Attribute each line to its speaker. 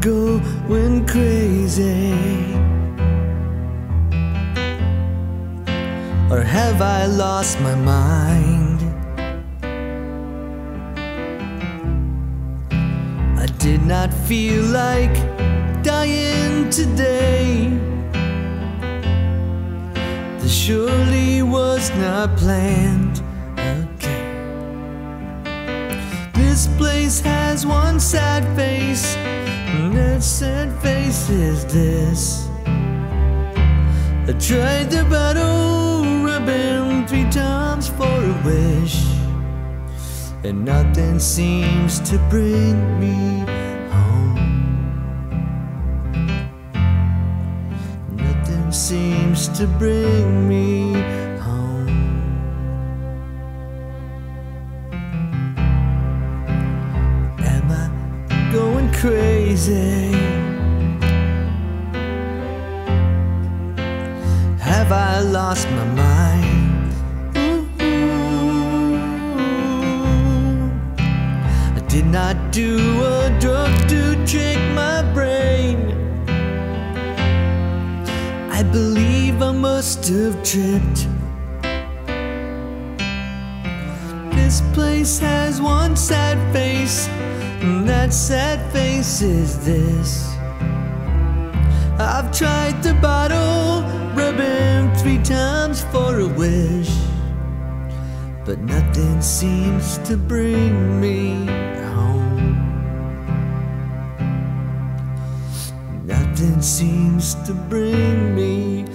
Speaker 1: going crazy? Or have I lost my mind? I did not feel like dying today. This surely was not planned. Okay. This place has one sad face, sad face is this. I tried the battle, rubbing three times for a wish, and nothing seems to bring me home. Nothing seems to bring me crazy? Have I lost my mind? Ooh, I did not do a drug to trick my brain. I believe I must have tripped. This place has one sad face, that sad face is this. I've tried the bottle, rubbing three times for a wish, but nothing seems to bring me home. Nothing seems to bring me